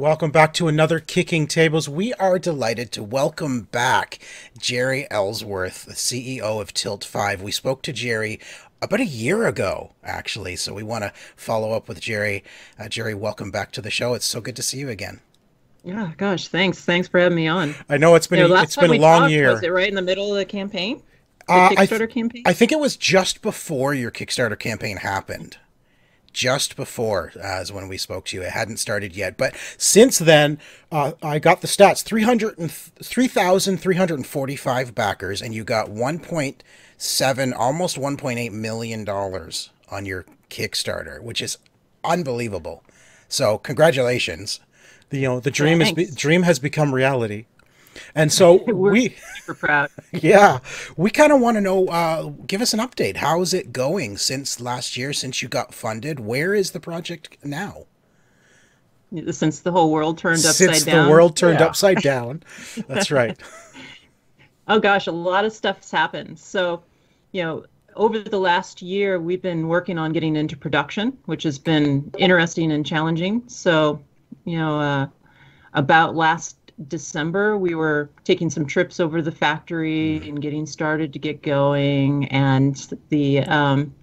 Welcome back to another Kicking Tables. We are delighted to welcome back Jeri Ellsworth, the CEO of Tilt 5. We spoke to Jeri about a year ago, actually, so we want to follow up with Jeri. Uh, Jeri, welcome back to the show. It's so good to see you again. Yeah, gosh, thanks. Thanks for having me on. I know it's been You know, a, it's been a long talked, year. Was it right in the middle of the campaign? The Uh, I Kickstarter campaign? I think it was just before your Kickstarter campaign happened. Just before uh, is when we spoke to you. It hadn't started yet. But since then, uh, I got the stats 300 and 3,345 backers, and you got 1.7, almost 1.8 million dollars on your Kickstarter, which is unbelievable. So, congratulations. The, you know, the dream is be- dream has become reality. And so We're we super proud. yeah, we kind of want to know. Uh, give us an update. How's it going since last year? Since you got funded, where is the project now? Since the whole world turned upside since down. the world turned Yeah. upside down. That's right. Oh gosh, a lot of stuff's happened. So, you know, over the last year, we've been working on getting into production, which has been interesting and challenging. So, you know, uh, about last December, we were taking some trips over the factory and getting started to get going, and the um,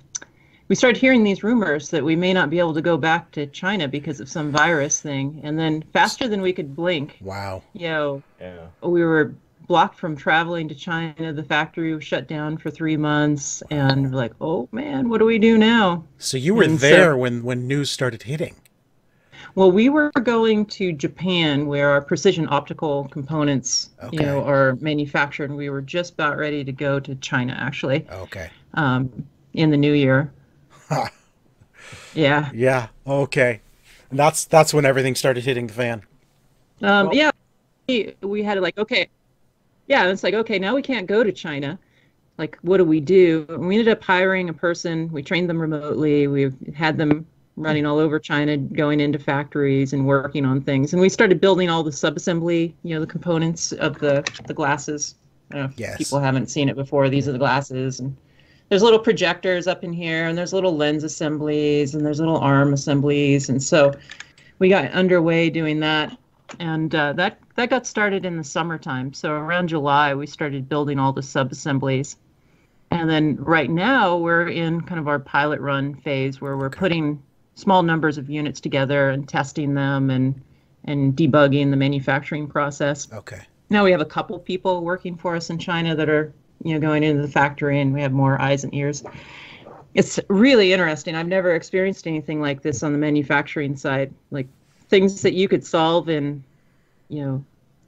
we started hearing these rumors that we may not be able to go back to China because of some virus thing, and then faster than we could blink, Wow. you know, Yeah. we were blocked from traveling to China. The factory was shut down for three months, and we're like, oh man, what do we do now? So you were And so- there when when news started hitting. Well, we were going to Japan, where our precision optical components, you know, are manufactured. And we were just about ready to go to China, actually, Okay. um, in the new year. Yeah. Yeah. Okay. And that's that's when everything started hitting the fan. Um, Well- yeah, we, we had like, okay, yeah, it's like, okay, now we can't go to China. Like, what do we do? And we ended up hiring a person. We trained them remotely. We've had them running all over China, going into factories and working on things. And we started building all the subassembly, you know, the components of the, the glasses. I don't know if Yes. people haven't seen it before. These are the glasses. And there's little projectors up in here, and there's little lens assemblies, and there's little arm assemblies. And so we got underway doing that and uh, that that got started in the summertime. So around July, we started building all the sub assemblies, and then right now we're in kind of our pilot run phase where we're putting small numbers of units together and testing them and and debugging the manufacturing process. Okay. Now we have a couple people working for us in China that are you know going into the factory, and we have more eyes and ears. It's really interesting. I've never experienced anything like this on the manufacturing side. Like things that you could solve in, you know,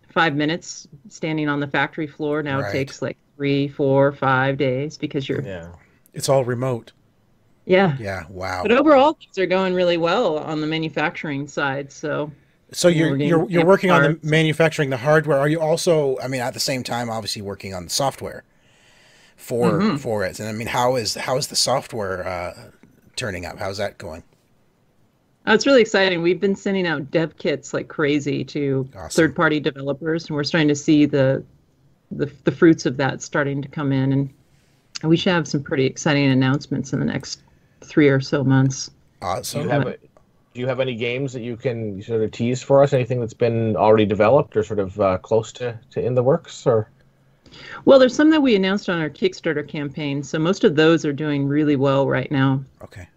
five minutes standing on the factory floor now Right. takes like three, four, five days because you're Yeah. It's all remote. Yeah. Yeah. Wow. But overall, things are going really well on the manufacturing side. So So you're you're you're working on the manufacturing the hardware. Are you also? I mean, at the same time, obviously working on the software for Mm-hmm. for it. And I mean, how is how is the software uh, turning up? How's that going? Oh, it's really exciting. We've been sending out dev kits like crazy to Awesome. third-party developers, and we're starting to see the, the the fruits of that starting to come in, and we should have some pretty exciting announcements in the next three or so months. Do you have a, do you have any games that you can sort of tease for us? Anything that's been already developed or sort of uh, close to, to in the works? Or Well, there's some that we announced on our Kickstarter campaign, so most of those are doing really well right now. Okay.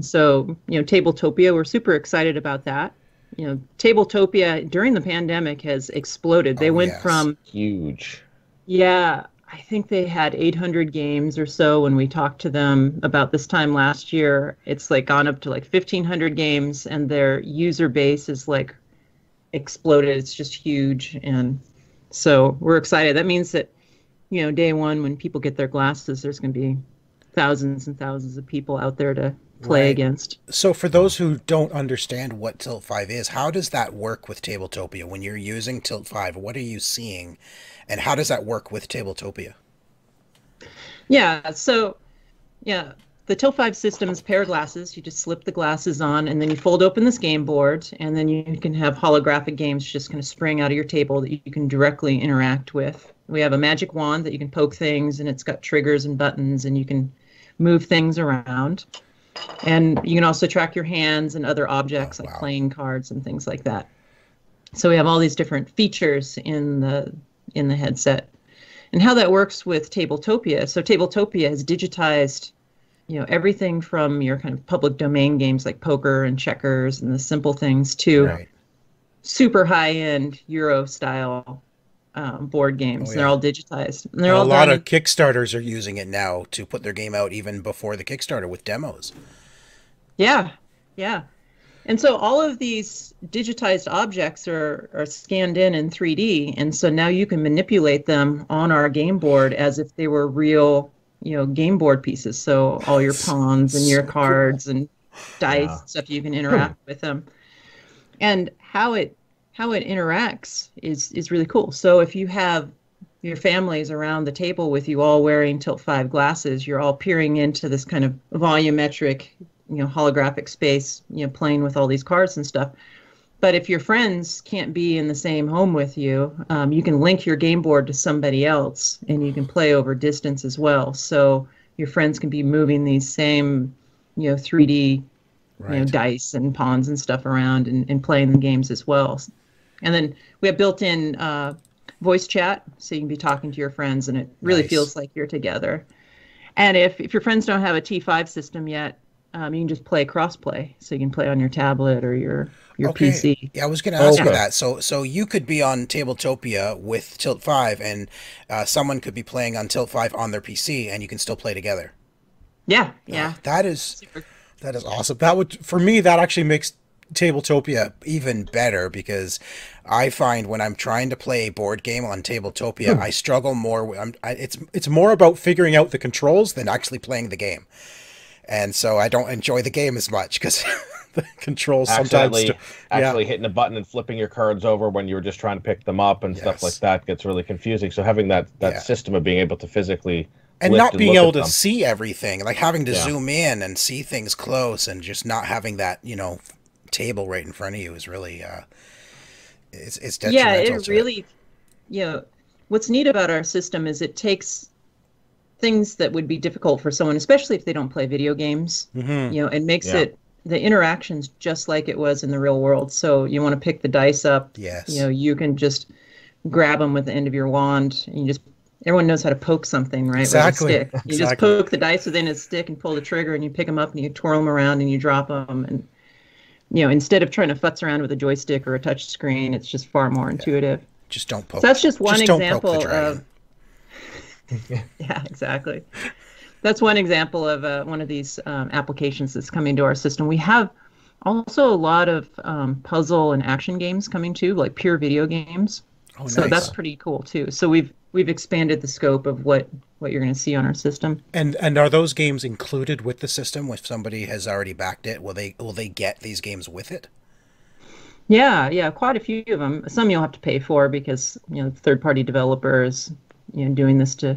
So, you know, Tabletopia, we're super excited about that. You know, Tabletopia during the pandemic has exploded. They Oh, went yes. from huge. Yeah, I think they had 800 games or so when we talked to them about this time last year. It's like gone up to like 1500 games and their user base is like exploded. It's just huge and so we're excited. That means that you know, day 1 when people get their glasses there's going to be thousands and thousands of people out there to play Right. against. So for those who don't understand what Tilt 5 is, how does that work with Tabletopia? When you're using Tilt 5, what are you seeing? And how does that work with Tabletopia? Yeah, so yeah, the Tilt 5 system is pair glasses. You just slip the glasses on and then you fold open this game board and then you can have holographic games just kind of spring out of your table that you can directly interact with. We have a magic wand that you can poke things and it's got triggers and buttons and you can move things around. And you can also track your hands and other objects like wow. playing cards and things like that. So we have all these different features in the in the headset. And how that works with Tabletopia. So Tabletopia has digitized you know everything from your kind of public domain games like poker and checkers and the simple things to Right. super high end Euro style um, board games. Oh, They're all digitized. And they're And a lot of Kickstarters are using it now to put their game out even before the Kickstarter with demos. Yeah, yeah. And so all of these digitized objects are, are scanned in in 3D. And so now you can manipulate them on our game board as if they were real, you know, game board pieces. So all your pawns and your So cards and dice, Yeah. stuff you can interact with them. And how it how it interacts is is really cool. So if you have your families around the table with you all wearing tilt five glasses, you're all peering into this kind of volumetric, you know, holographic space, you know, playing with all these cards and stuff. But if your friends can't be in the same home with you, um, you can link your game board to somebody else and you can play over distance as well. So your friends can be moving these same, you know, 3D you know, dice and pawns and stuff around and, and playing the games as well. And then we have built-in uh, voice chat, so you can be talking to your friends, and it really Nice. feels like you're together. And if, if your friends don't have a T5 system yet, um, you can just play crossplay, so you can play on your tablet or your your Okay. PC. Yeah, I was going to ask you Okay. that. So, so you could be on Tabletopia with Tilt Five, and uh, someone could be playing on Tilt Five on their PC, and you can still play together. Yeah, yeah. That is Super. that is awesome. That would for me that actually makes Tabletopia even better because I find when I'm trying to play a board game on Tabletopia, hmm. I struggle more. I'm, I, it's it's more about figuring out the controls than actually playing the game, and so I don't enjoy the game as much because the controls sometimes. st- actually hitting a button and flipping your cards over when you were just trying to pick them up and stuff like that gets really confusing. So having that that Yeah. system of being able to physically and not being able to them. see everything, like having to Yeah. zoom in and see things close, and just not having that you know table right in front of you is really uh, it's it's yeah it really you know what's neat about our system is it takes things that would be difficult for someone especially if they don't play video games Mhm. you know it makes Yeah. it the interactions just like it was in the real world so you want to pick the dice up Yes. you know you can just grab them with the end of your wand and you just everyone knows how to poke something right Exactly. with a stick you just poke the dice within a stick and pull the trigger and you pick them up and you twirl them around and you drop them and you know instead of trying to futz around with a joystick or a touch screen it's just far more intuitive. Just don't poke. so that's just one just example of yeah exactly. That's one example of uh, one of these um, applications that's coming to our system. We have also a lot of um, puzzle and action games coming too like pure video games. Oh, so that's pretty cool too. So we've we've expanded the scope of what what you're going to see on our system And and are those games included with the system? If somebody has already backed it, will they will they get these games with it? yeah yeah quite a few of them some you'll have to pay for because you know third party developers you know doing this to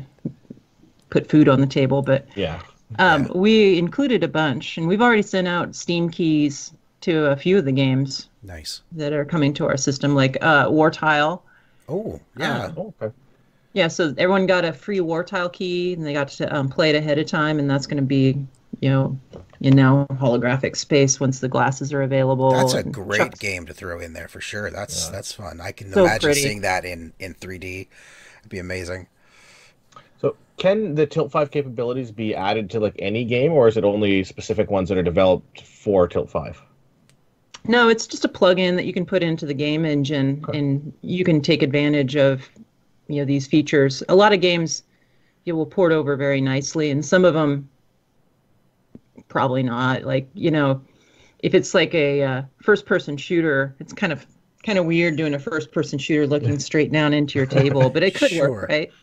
put food on the table but yeah Um, We included a bunch, and we've already sent out Steam keys to a few of the games Nice. that are coming to our system, like uh, Wartile. Oh yeah. Oh, okay. Yeah, so everyone got a free Wartile key, and they got to um, play it ahead of time, and that's going to be, you know, in now holographic space once the glasses are available. that's a great Chuck's- game to throw in there for sure. That's that's fun. I can So imagine pretty. seeing that in in 3D. It'd be amazing. So can the Tilt Five capabilities be added to like any game, or is it only specific ones that are developed for Tilt Five? No, it's just a plug-in that you can put into the game engine, and you can take advantage of, you know, these features. A lot of games, you will port over very nicely, and some of them, probably not. Like, you know, if it's like a uh, first-person shooter, it's kind of kind of weird doing a first-person shooter looking straight down into your table, but it could Sure. work, right?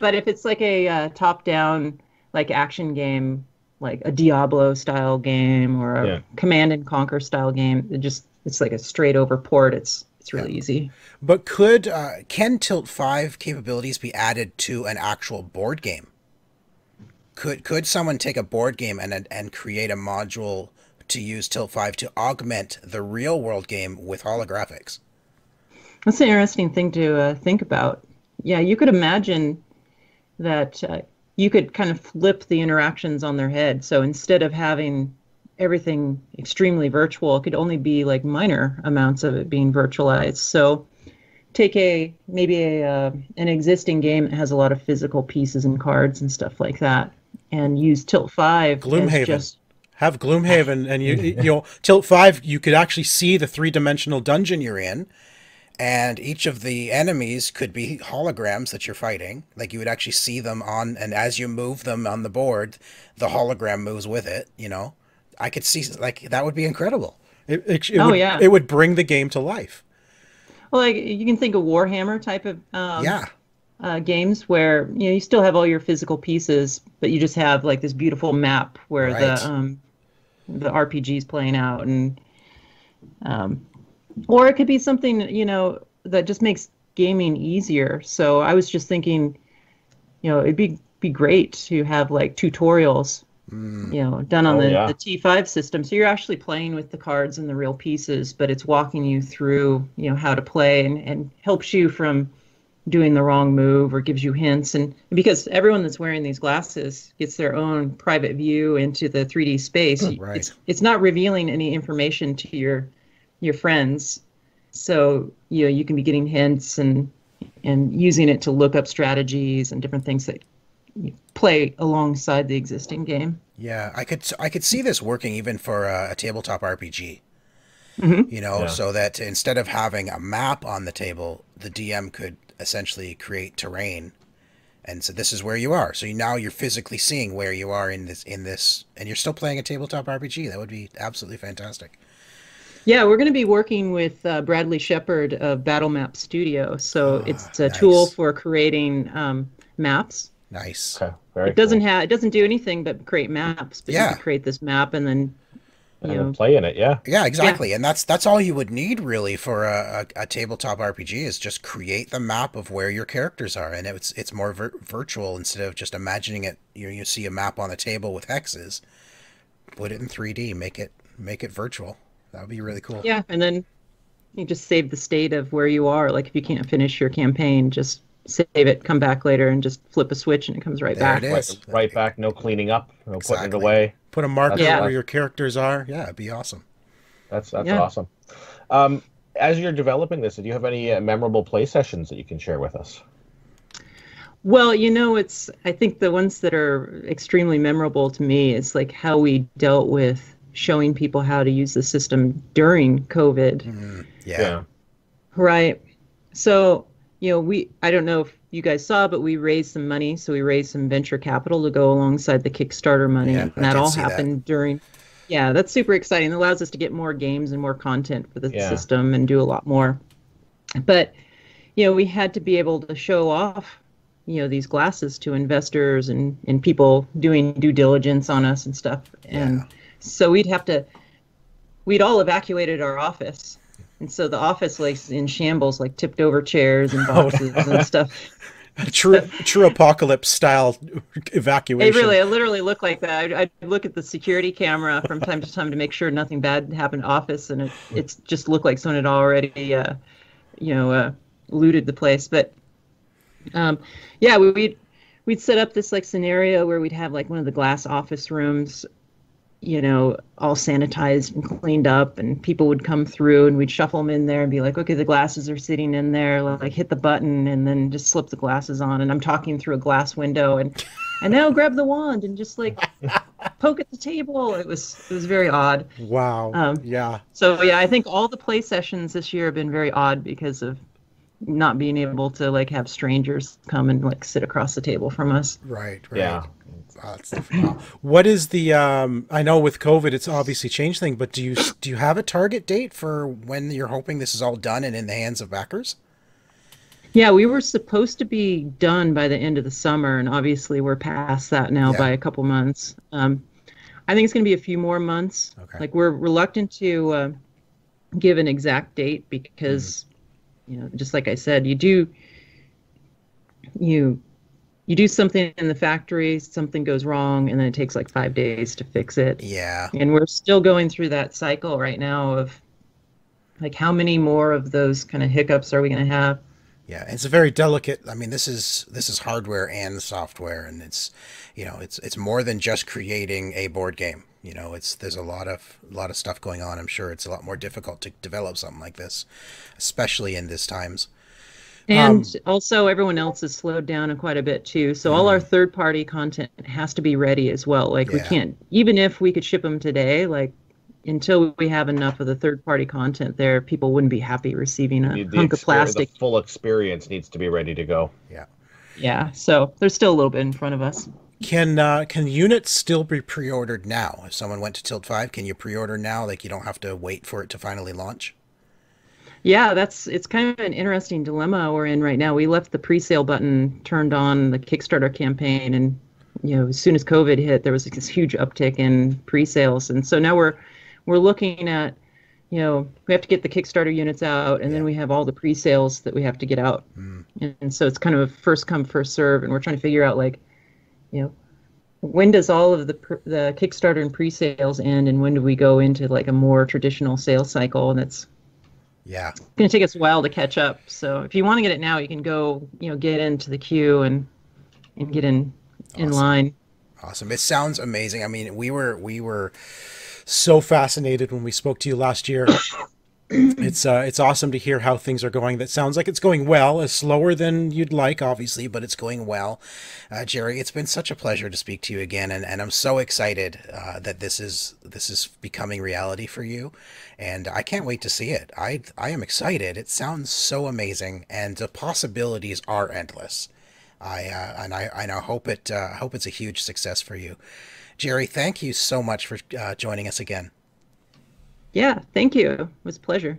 But if it's like a uh, top-down, like action game, like a Diablo style game or a Yeah. Command and Conquer style game, it just it's like a straight over port. It's it's really easy. But could uh, can Tilt Five capabilities be added to an actual board game? Could could someone take a board game and and create a module to use Tilt Five to augment the real world game with holographics? That's an interesting thing to uh, think about. Yeah, you could imagine that uh, you could kind of flip the interactions on their head. So instead of having, everything extremely virtual. It could only be like minor amounts of it being virtualized. So take a maybe a uh, an existing game that has a lot of physical pieces and cards and stuff like that, and use Tilt Five. Gloomhaven. Just, have Gloomhaven, and you you know Tilt Five. You could actually see the three dimensional dungeon you're in, and each of the enemies could be holograms that you're fighting. Like you would actually see them on, and as you move them on the board, the hologram moves with it. You know, I could see like that would be incredible. It, it, it oh would, yeah, it would bring the game to life. Well, like you can think of Warhammer type of um, yeah uh, games where you know you still have all your physical pieces, but you just have like this beautiful map where right. the um, the RPG is playing out, and um, or it could be something you know that just makes gaming easier. So I was just thinking, you know, it'd be be great to have like tutorials. Mm. you know, done on oh, the, yeah. the T5 system. So you're actually playing with the cards and the real pieces, but it's walking you through, you know, how to play and, and helps you from doing the wrong move or gives you hints. And because everyone that's wearing these glasses gets their own private view into the 3D space, oh, right. it's, it's not revealing any information to your your friends. So, you know, you can be getting hints and and using it to look up strategies and different things that play alongside the existing game. Yeah, I could I could see this working even for a, a tabletop RPG. Mm-hmm. You know, Yeah. so that instead of having a map on the table, the DM could essentially create terrain, and so this is where you are. So you, now you're physically seeing where you are in this in this, and you're still playing a tabletop RPG. That would be absolutely fantastic. Yeah, we're going to be working with uh, Bradley Shepard of Battle Map Studio. So Ah, it's a nice. tool for creating um, maps. Nice. Okay, very It doesn't cool. have it doesn't do anything but create maps. But Yeah. you create this map and then you and know play in it. Yeah, Yeah, exactly. And that's that's all you would need really for a, a, a tabletop RPG is just create the map of where your characters are, and it's it's more vir- virtual instead of just imagining it. You you see a map on the table with hexes. Put it in 3D. Make it make it virtual. That would be really cool. yeah, and then you just save the state of where you are. Like if you can't finish your campaign, just save it, come back later, and just flip a switch and it comes right There back. it right, is. right back. No cleaning up. No putting it away. Put a marker Yeah. where your characters are. Yeah, it'd be awesome. That's that's Yeah. awesome. Um, as you're developing this, do you have any uh, memorable play sessions that you can share with us? Well, you know, it's I think the ones that are extremely memorable to me is like how we dealt with showing people how to use the system during COVID. Mm, yeah. Right. So, you know, we I don't know if you guys saw, but we raised some money. So we raised some venture capital to go alongside the Kickstarter money. Yeah, and I that all see that. happened during Yeah, that's super exciting. It allows us to get more games and more content for the Yeah. system and do a lot more. But, you know, we had to be able to show off, you know, these glasses to investors and, and people doing due diligence on us and stuff. And Yeah. so we'd have to we'd all evacuated our office. And so the office like in shambles, like tipped over chairs and Oh, boxes and stuff. True true apocalypse style It evacuation. really, it literally looked like that. I'd, I'd look at the security camera from time to time to make sure nothing bad happened to office, and it it's just looked like someone had already, uh, you know, uh, looted the place. But um, yeah, we- we'd we'd set up this like scenario where we'd have like one of the glass office rooms, you know, all sanitized and cleaned up, and people would come through, and we'd shuffle them in there and be like, okay, the glasses are sitting in there, like hit the button, and then just slip the glasses on, and I'm talking through a glass window, and and now grab the wand and just like poke at the table. It was it was very odd. Wow. Um, yeah. So yeah, I think all the play sessions this year have been very odd because of not being able to like have strangers come and like sit across the table from us. Right. Right. Yeah. Wow. What is the? Um, I know with COVID, it's obviously changed things, but do you do you have a target date for when you're hoping this is all done and in the hands of backers? Yeah, we were supposed to be done by the end of the summer, and obviously we're past that now Yeah. by a couple months. Um, I think it's going to be a few more months. Okay. Like we're reluctant to uh, give an exact date because, you know, just like I said, you do you you do something in the factory, something goes wrong, and then it takes like five days to fix it. Yeah. And we're still going through that cycle right now of like how many more of those kind of hiccups are we going to have? Yeah, it's a very delicate. I mean, this is this is hardware and software, and it's you know it's it's more than just creating a board game. You know, it's there's a lot of a lot of stuff going on. I'm sure it's a lot more difficult to develop something like this, especially in these times. And um, also, everyone else has slowed down quite a bit too. So all our third-party content has to be ready as well. Like yeah. we can't, even if we could ship them today, like until we have enough of the third-party content there, people wouldn't be happy receiving a hunk of plastic. The full experience needs to be ready to go. Yeah. Yeah. So there's still a little bit in front of us. Can uh, can units still be pre-ordered now? If someone went to Tilt Five, can you pre-order now? Like you don't have to wait for it to finally launch. Yeah, that's it's kind of an interesting dilemma we're in right now. We left the pre-sale button turned on the Kickstarter campaign, and you know, as soon as COVID hit, there was this huge uptick in pre-sales, and so now we're we're looking at you know we have to get the Kickstarter units out, and yeah. then we have all the pre-sales that we have to get out, mm. and, and so it's kind of a first come first serve, and we're trying to figure out like you know when does all of the the Kickstarter and pre-sales end, and when do we go into like a more traditional sales cycle? And it's yeah, it's going to take us a while to catch up. So if you want to get it now, you can go you know get into the queue and and get in awesome. in line. Awesome! It sounds amazing. I mean, we were we were so fascinated when we spoke to you last year it's uh, it's awesome to hear how things are going. That sounds like it's going well. It's slower than you'd like, obviously, but it's going well. Uh, Jeri, it's been such a pleasure to speak to you again, and, and I'm so excited uh, that this is this is becoming reality for you, and I can't wait to see it. I I am excited. It sounds so amazing, and the possibilities are endless. I uh, and I and I hope it uh, hope it's a huge success for you, Jeri. Thank you so much for uh, joining us again. Yeah, thank you. It was a pleasure.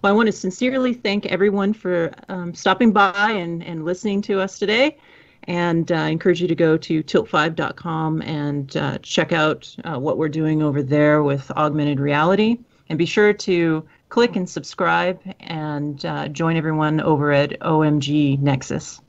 Well, I want to sincerely thank everyone for um, stopping by and, and listening to us today. And uh, I encourage you to go to tilt5.com and uh, check out uh, what we're doing over there with augmented reality. And be sure to click and subscribe and uh, join everyone over at OMG Nexus.